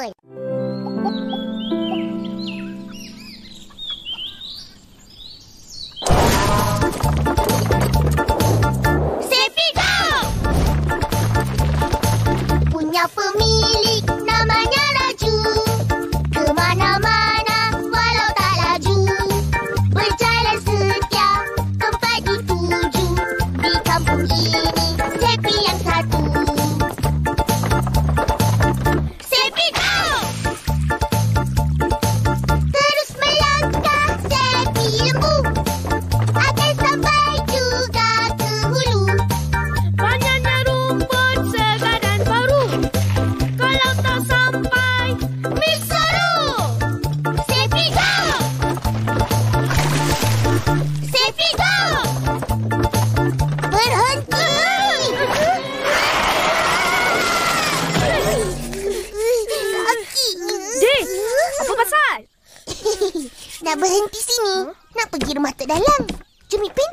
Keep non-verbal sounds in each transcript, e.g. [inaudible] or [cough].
betul. Sini. Nak pergi rumah Tok Dalang. Jom, Ipin.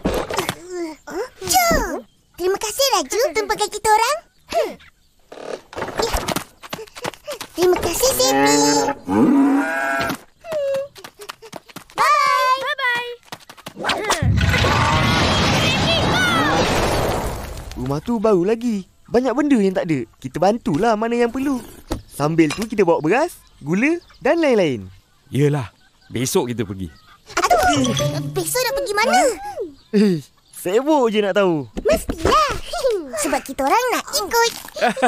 Jom. Terima kasih, Raju, tumpukan kita orang. Ya. Terima kasih, Sepi. Bye. Bye-bye. Rumah tu baru lagi. Banyak benda yang tak ada. Kita bantulah mana yang perlu. Sambil tu kita bawa beras, gula dan lain-lain. Yelah, besok kita pergi. Besok nak pergi mana? Eh, sibuk je nak tahu. Mestilah. Sebab kita orang nak ikut.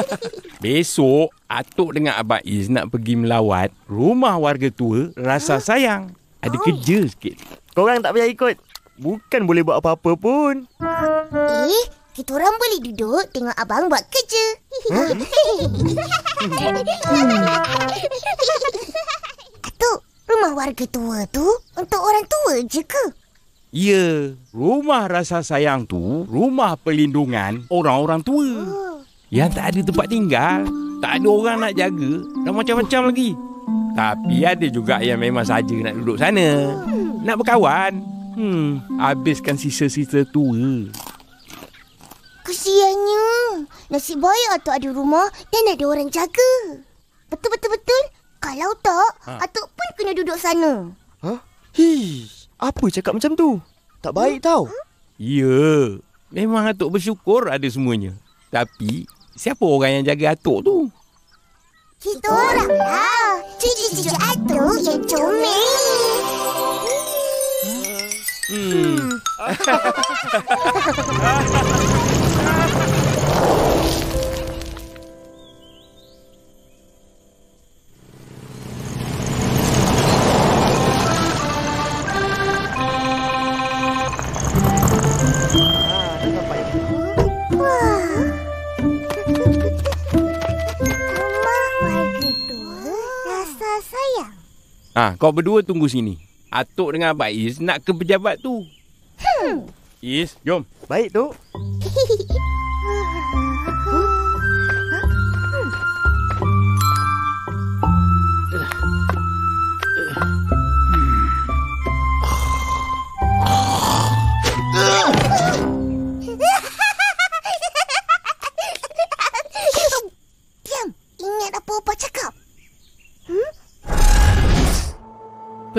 [laughs] Besok, Atuk dengan Abang Iz nak pergi melawat rumah warga tua rasa sayang. Ada kerja sikit. Korang tak payah ikut. Bukan boleh buat apa-apa pun. Eh, kita orang boleh duduk tengok abang buat kerja. Atuk, [laughs] [laughs] rumah warga tua tu untuk orang tua je ke? Ya, rumah rasa sayang tu rumah perlindungan orang-orang tua. Yang tak ada tempat tinggal, tak ada orang nak jaga dan macam-macam lagi. Tapi ada juga yang memang saja nak duduk sana. Nak berkawan. Hmm, habiskan sisa-sisa tua. Kesiannya. Nasib baik Atuk ada rumah dan ada orang jaga. Betul-betul-betul. Kalau tak, Ha. Atuk pun kena duduk sana. Ha? Hi, apa cakap macam tu? Tak baik tau. Ya, memang Atuk bersyukur ada semuanya. Tapi, siapa orang yang jaga Atuk tu? Kita orang lah. Cucu-cucu Atuk yang comel. Hmm. Ha, [laughs] [laughs] Ah, kau berdua tunggu sini. Atuk dengan Abang Is nak ke pejabat tu. Hmm. Is, jom. Baik tu. [laughs]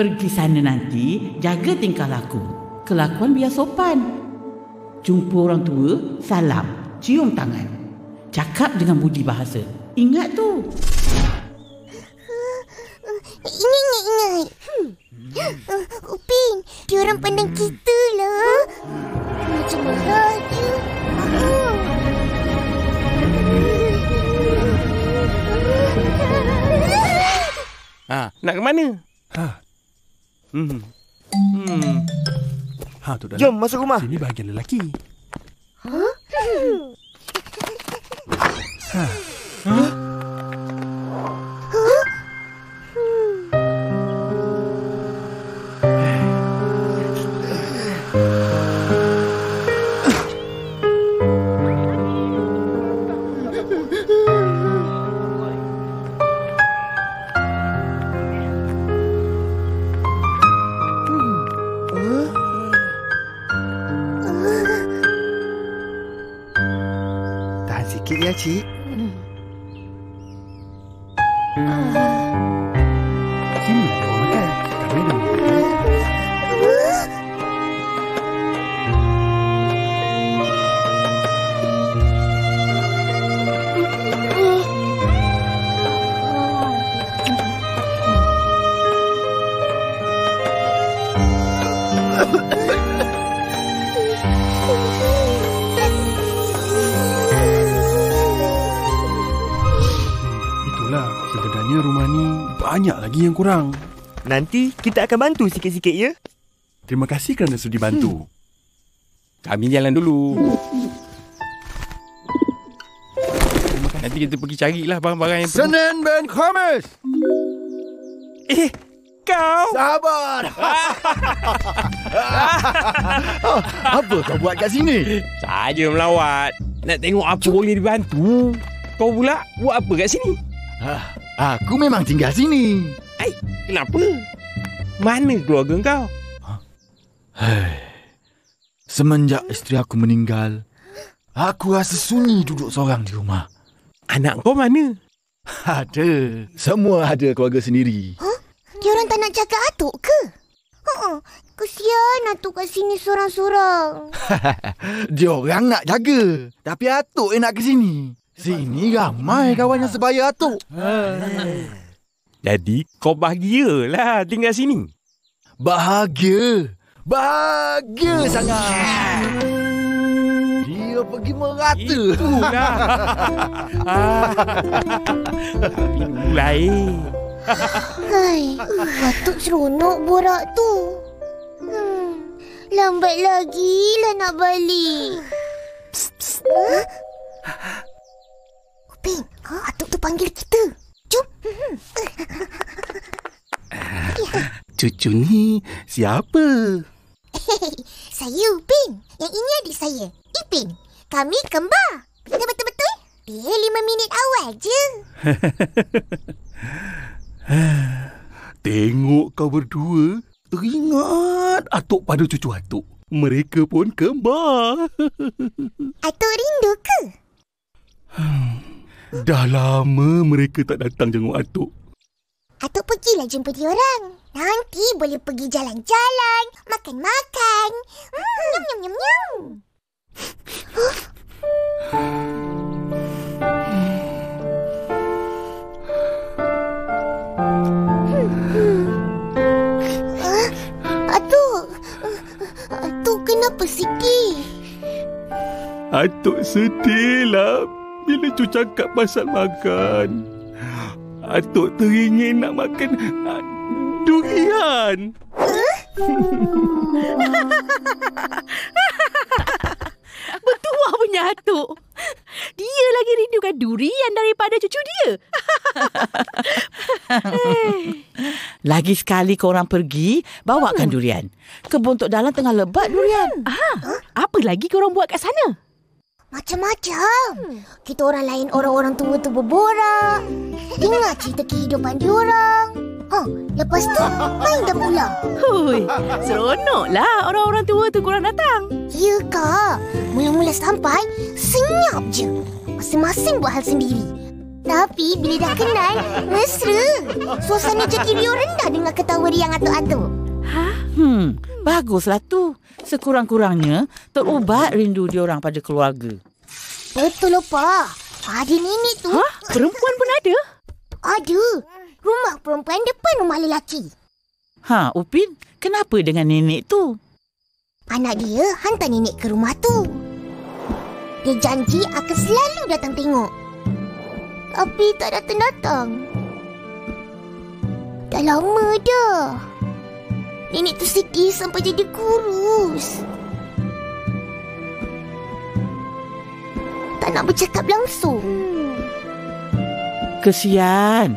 Pergi sana nanti, jaga tingkah laku. Kelakuan biar sopan. Jumpa orang tua, salam, cium tangan. Cakap dengan budi bahasa. Ingat tu. Ingat, ingat, ingat. Hmm. Uh, Upin, dia orang pandang kita lah. Macam raja. Oh. Ah, nak ke mana? Ha, Hmm. Hmm. ha tu dah. Jom masuk rumah. Sini bahagian lelaki. Tahan sikit lagi yang kurang. Nanti kita akan bantu sikit-sikit ya. Terima kasih kerana sudi bantu. Kami jalan dulu. Nanti kita pergi carilah barang-barang yang perlu. Senin Ben Khamis. Eh, kau! Sabar. [laughs] Apa kau buat kat sini? Saja melawat. Nak tengok apa boleh dibantu. Kau pula buat apa kat sini? Aku memang tinggal sini. Kenapa? Mana keluarga kau? Semenjak isteri aku meninggal, aku rasa sunyi duduk seorang di rumah. Anak kau mana? Ada. Semua ada keluarga sendiri. Dia orang tak nak jaga atuk ke? Ha, kesian atuk kat sini seorang-seorang. [laughs] Dia orang nak jaga. Tapi atuk yang nak ke sini. Sini ramai kawan yang sebaya atuk. Jadi kau bahagialah tinggal sini. Bahagia. Bahagia sangat. Dia pergi merata. Itulah. ah. Tapi mulai. Hai, atuk seronok borak tu. Hmm, lambat lagi lah nak balik. Psst, psst. Huh? Upin, atuk tu panggil kita. Jom. Cucu ni siapa? [laughs] Saya Upin. Yang ini adik saya, Ipin. Kami kembar. Betul-betul? Dia lima minit awal je. [laughs] Tengok kau berdua. Teringat atuk pada cucu atuk. Mereka pun kembar. [laughs] Atuk rindu ke? Dah lama mereka tak datang jenguk atuk. Atuk pergilah jumpa dia orang. Nanti boleh pergi jalan-jalan, makan-makan. Hmm, nyam, nyam. Ah, Atuk, Atuk kenapa sedih? Atuk sedih lah bila cu cakap pasal makan. Atuk teringin nak makan durian. [laughs] Bertuah punya atuk. Dia lagi rindukan durian daripada cucu dia. [laughs] Lagi sekali korang pergi, bawakan durian. Kebun Tok Dalam tengah lebat durian. Apa lagi korang buat kat sana? Macam-macam. Kita orang lain orang-orang tua tu berborak. Dengar cerita kehidupan diorang. Ha, lepas tu main dah pulang. Hui, seronoklah orang-orang tua tu korang datang. Ya kak, mula-mula sampai senyap je. Masing-masing buat hal sendiri. Tapi bila dah kenal, mesra. Suasana jadi riuh rendah dengan ketawa riang atuk-atuk. Hmm, baguslah tu. Sekurang-kurangnya terubat rindu diorang pada keluarga. Betul apa? Ada nenek tu. Hah? Perempuan pun ada? Ada. Rumah perempuan depan rumah lelaki. Ha, Upin, kenapa dengan nenek tu? Anak dia hantar nenek ke rumah tu. Dia janji akan selalu datang tengok. Tapi tak datang-datang. Dah lama dah. Nenek tu sedih sampai jadi kurus. Tak nak bercakap langsung. Kesian.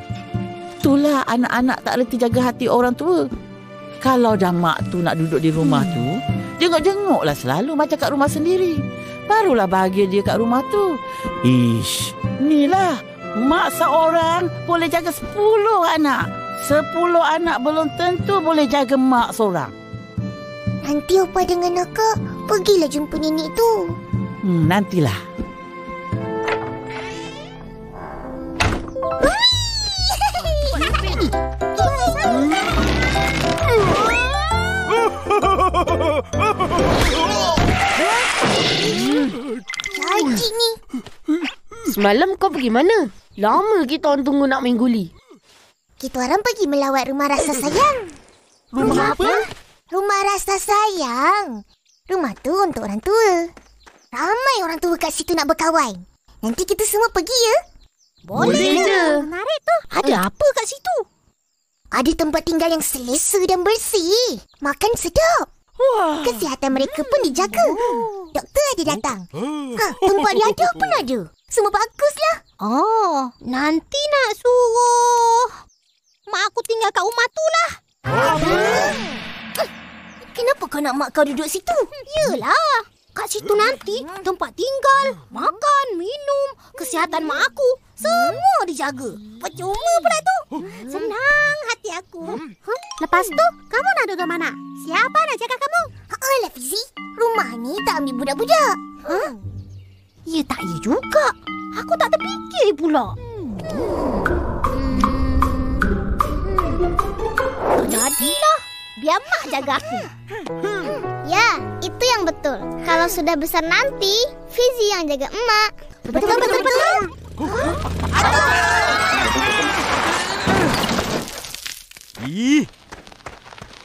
Itulah anak-anak tak reti jaga hati orang tua. Kalau dah mak tu nak duduk di rumah tu, jenguk-jenguklah selalu macam kat rumah sendiri. Barulah bahagia dia kat rumah tu. Ish, inilah mak seorang boleh jaga sepuluh anak. Sepuluh anak belum tentu boleh jaga mak seorang. Nanti Opa dengan akak pergilah jumpa nenek tu. Hmm, nantilah. Cacik ni. Semalam kau pergi mana? Lama kita orang tunggu nak main guli. Kita orang pergi melawat rumah rasa [coughs] sayang. Rumah apa? Rumah rasa sayang. Rumah tu untuk orang tua. Ramai orang tua kat situ nak berkawan. Nanti kita semua pergi ya. Boleh je. Menarik tu. Ada apa kat situ? Ada tempat tinggal yang selesa dan bersih. Makan sedap. Wah. Kesihatan mereka pun dijaga. Doktor ada datang. Ha, tempat dia ada pun ada. Semua baguslah. Oh, nanti nak suruh mak aku tinggal kat rumah tu lah. Kenapa kau nak mak kau duduk situ? Yelah. Kat situ nanti tempat tinggal, makan, minum, kesihatan mak aku semua dijaga. Percuma pula tu. Senang hati aku. Huh? Lepas tu, kamu nak duduk mana? Siapa nak jaga kamu? Alah Fizi, rumah ni tak ambil budak-budak. Huh? Ya tak ya juga. Aku tak terfikir pula. Tak jadilah. Biar mak jaga aku. Ya, itu yang betul. Kalau sudah besar nanti, Fizi yang jaga emak. Betul, betul, betul. Ih.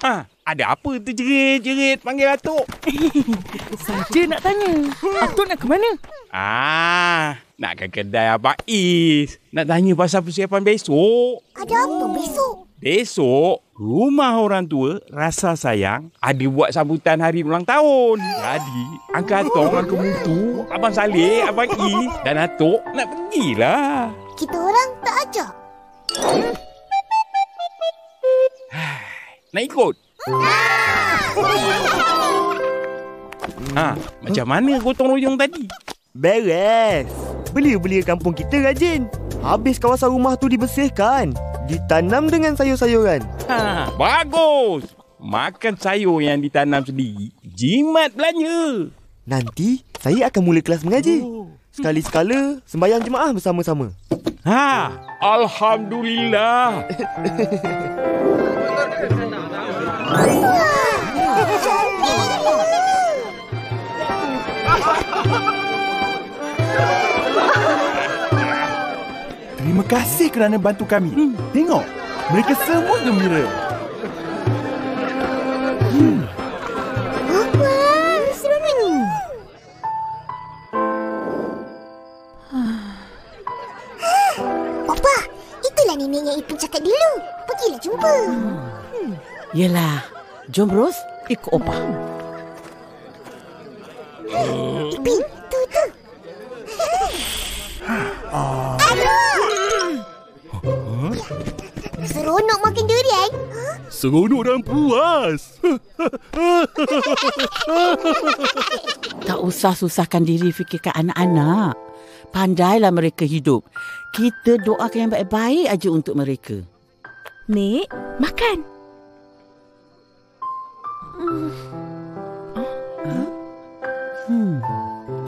Ha, ada apa tu jerit-jerit panggil Atuk? [laughs] Saja nak tanya. Atuk nak ke mana? Ah, nak ke kedai Abang Is. Nak tanya pasal persiapan besok. Ada apa besok? Besok, rumah orang tua rasa sayang ada buat sambutan hari ulang tahun. Jadi, Angka Atong, Angka Mutu, Abang Saleh, Abang Is dan Atok nak pergilah. Kita orang tak ajak. Nak ikut? Ha, macam mana gotong royong tadi? Beres. Belia-belia kampung kita rajin. Habis kawasan rumah tu dibersihkan. Ditanam dengan sayur-sayuran. Ha, bagus. Makan sayur yang ditanam sendiri, jimat belanja. Nanti saya akan mula kelas mengaji. Sekali-sekala sembahyang jemaah bersama-sama. Ha, Alhamdulillah. Terima kasih kerana bantu kami. Hmm. Tengok, mereka semua gembira. Apa? Seronok ni. Opa, itulah nenek yang Ipin cakap dulu. Pergilah jumpa. Yelah, jom Ros, ikut Opa. Ipin, Seronok dan puas. [laughs] Tak usah susahkan diri fikirkan anak-anak. Pandailah mereka hidup. Kita doakan yang baik-baik aja untuk mereka. Nek, makan. Hmm.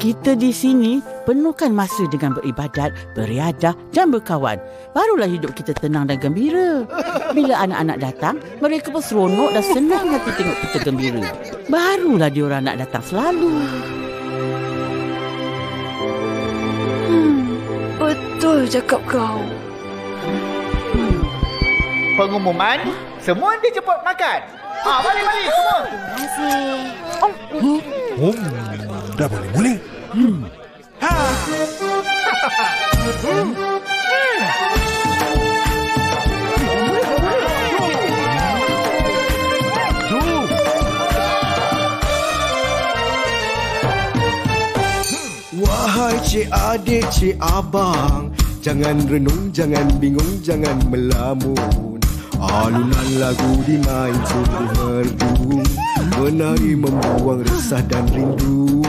Kita di sini penuhkan masa dengan beribadat, beriadah dan berkawan. Barulah hidup kita tenang dan gembira. Bila anak-anak datang, mereka pun seronok dan senang hati tengok kita gembira. Barulah diorang nak datang selalu. Betul cakap kau. Pengumuman, semua dijemput makan. Ah, balik balik semua. Oh, dah boleh-boleh. Wahai cik adik, cik abang Jangan renung, jangan bingung, jangan melamun. Alunan lagu dimain sungguh merdu Menari membuang resah dan rindu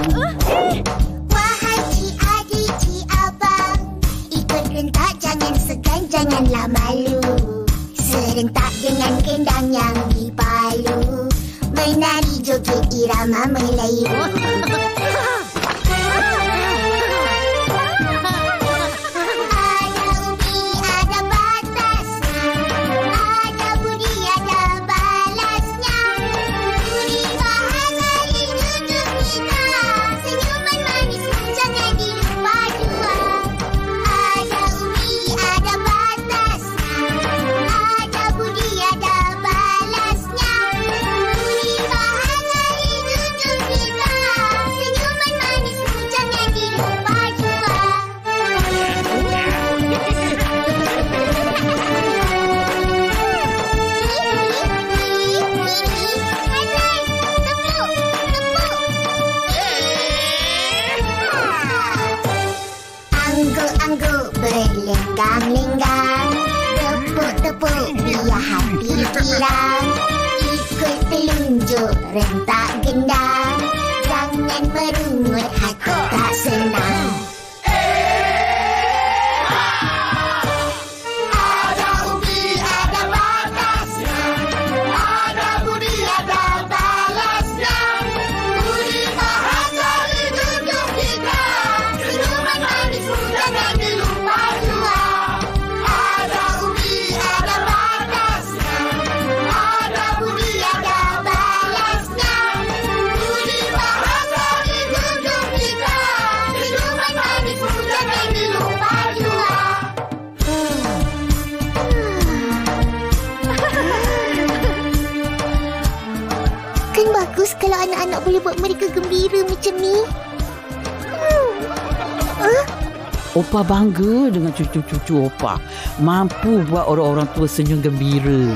janganlah malu. Serentak dengan kendang yang dipalu. Menari joget irama Melayu angguk-angguk Berlenggang-lenggang Tepuk-tepuk biar hati hilang. Ikut telunjuk rentak gendang Jangan merungut hati tak senang. Opa bangga dengan cucu-cucu Opa. Mampu buat orang-orang tua senyum gembira.